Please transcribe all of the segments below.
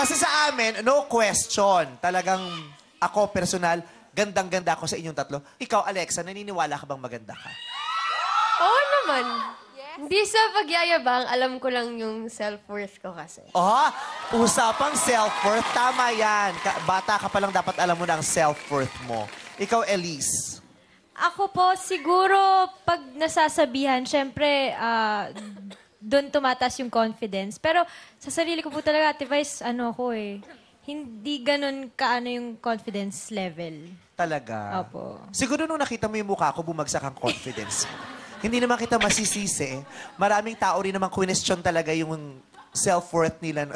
Kasi sa amin, no question. Talagang ako personal, gandang-ganda ako sa inyong tatlo. Ikaw, Alexa, naniniwala ka bang maganda ka? Oo naman. Hindi sa pagyayabang, alam ko lang yung self-worth ko kasi. Oh, usapang self-worth. Tama yan. Ka- bata ka pa lang dapat alam mo na ang self-worth mo. Ikaw, Elise. Ako po, siguro, pag nasasabihan, syempre, ah, doon tumatas yung confidence. Pero sa sarili ko po talaga, Ate Vice, ano ako eh, hindi ganun kaano yung confidence level. Talaga. Opo. Siguro nung nakita mo yung mukha ko, bumagsak ang confidence. Hindi naman kita masisisi. eh. Maraming tao rin naman question talaga yung self-worth nila.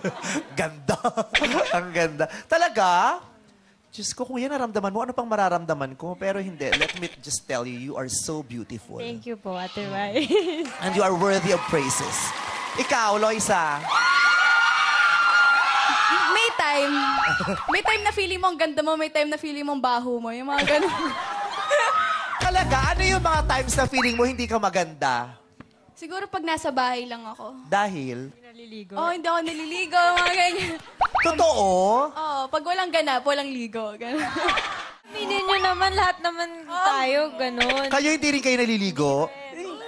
ganda. ang ganda. Talaga? Diyos ko, kuya, naramdaman mo. Ano pang mararamdaman ko? Pero hindi. Let me just tell you, you are so beautiful. Thank you po, Ate Vice. And you are worthy of praises. Ikaw, Loisa. May time. May time na feeling mo ang ganda mo, may time na feeling mo ang baho mo. Yung mga ganun. Talaga, ano yung mga times na feeling mo hindi ka maganda? Siguro pag nasa bahay lang ako. Dahil? Naliligo. Oh, hindi ako naliligo, mga ganyan. Totoo? Oh, pag walang ganap, walang ligo. Ganun. Aminin nyo naman, lahat naman tayo, ganun. Kayo hindi rin kayo naliligo?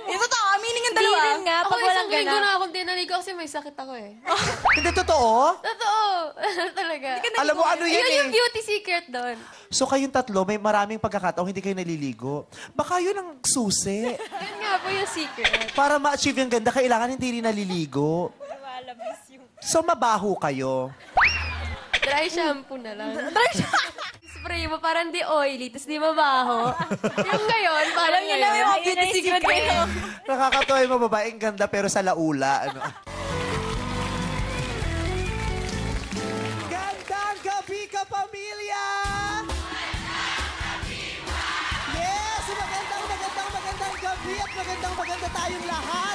Yung totoo, aminin yung Hindi dalawa. rin nga, Ako pag walang isang linggo ganap. na akong tinaligo kasi may sakit ako eh. Hindi totoo? Totoo. Talaga. Alam mo, ano Yun eh. yung beauty secret doon. So kayong tatlo, may maraming pagkakataong hindi kayo naliligo. Baka yun ang susi. Yun nga po yung secret. Para ma-achieve yung ganda, kailangan hindi rin naliligo. So mabaho kayo. Dry shampoo na lang. Dry shampoo. Spray mo parang di oily, tapos di mabaho. yung ngayon, parang Alam niyo na yung mga beauty secret kayo. Nakakatawa yung mga babaeng ganda pero sa laula. Ano? Gandang gabi ka, pamilya! Yes! Magandang, magandang, magandang gabi at magandang, maganda tayong lahat.